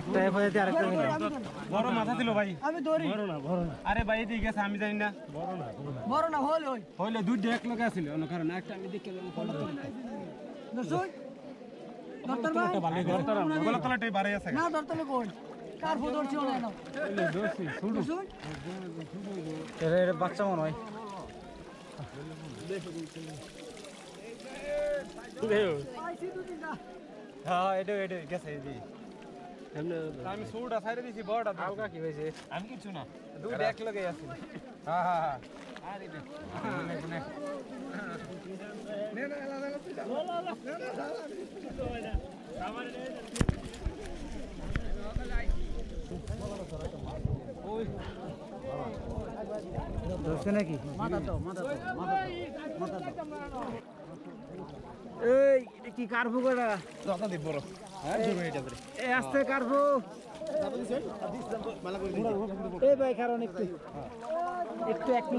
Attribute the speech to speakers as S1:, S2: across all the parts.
S1: একটা এফআইআর আরেকটা মিলে
S2: বড় মাথা দিল ভাই।
S3: আমি ধরি।
S2: আরে ভাই এদিকে গেছে আমি জানি না।
S3: বড় না হল ওই
S2: হইলে দুইটা এক লোক আছিল অন্য কারণ। একটা আমি দেখে
S3: দর্শক দর্তর ভাই
S2: গলা তলাটাই বাড়াই আছে।
S3: না দর্তর কই? কার ফো ধরছি না না দর্শক
S1: এটা এটা বাচ্চা মনে হয়।
S3: না
S1: হ্যাঁ এটা এটা গেছে এই
S2: আমি সুটা সাইরে দিছি বড়টা
S1: হালকা কি হয়েছে?
S2: আমি কিছু না।
S1: দুইটা এক লগে আছে। হ্যাঁ হ্যাঁ হ্যাঁ নাকি? এই কি করা
S2: কথা দিব বড়।
S1: এ একটু একটু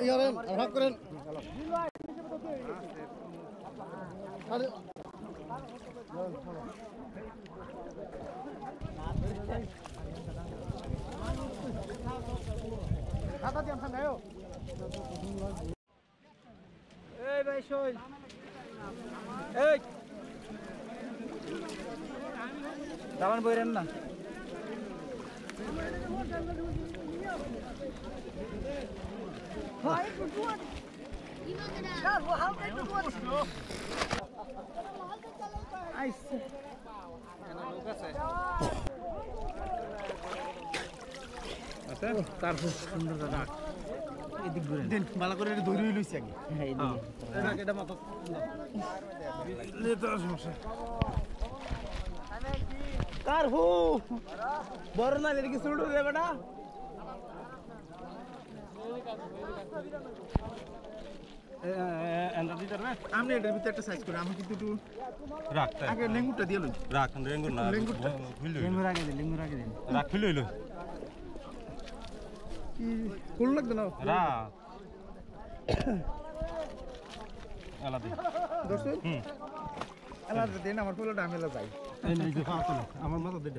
S1: এই দামান বইরেন না
S3: ভাই কার ফো হালকা একটু দুয়ার
S1: আইসে। আচ্ছা তার সুন্দর দাদা এদিক
S2: দেন করে দৌড়ি লইছি আগে।
S1: হ্যাঁ
S2: এটা মতো
S1: কার হু? বড় না এদিকে শুরু রে বেটা।
S2: পারবে
S4: আপনি এটার ভিতরে একটা সাইজ করে আমি কিন্তু একটু
S2: রাখ
S4: আগে লেঙ্গুরটা দিয়ে লই।
S2: রাখ রেঙ্গুর না
S4: লেঙ্গুরটা।
S1: লিঙ্গুর আগে দিন লিঙ্গুর আগে দিন
S2: রাখ হইল।
S4: কি কোন লাগবে না?
S2: রাখ আলা দে
S4: দর্শক
S2: হুম।
S4: আমার পোলাটা আমি যাই
S2: আমার মতো দে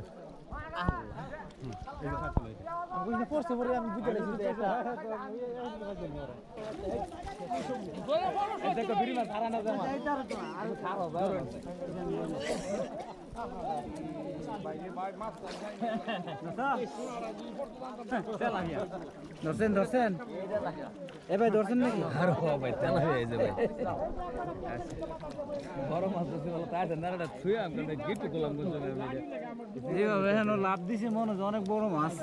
S1: ধরছেন ধরছেন এ ভাই ধরছেন নাকি আর ভাই তেলা হয়ে যাবে বড় মাছ ধরছি বলো তাই নাড়াটা ছুঁয়ে আমি গিট্টু করলাম যেভাবে লাভ দিছে মনে হচ্ছে অনেক বড় মাছ।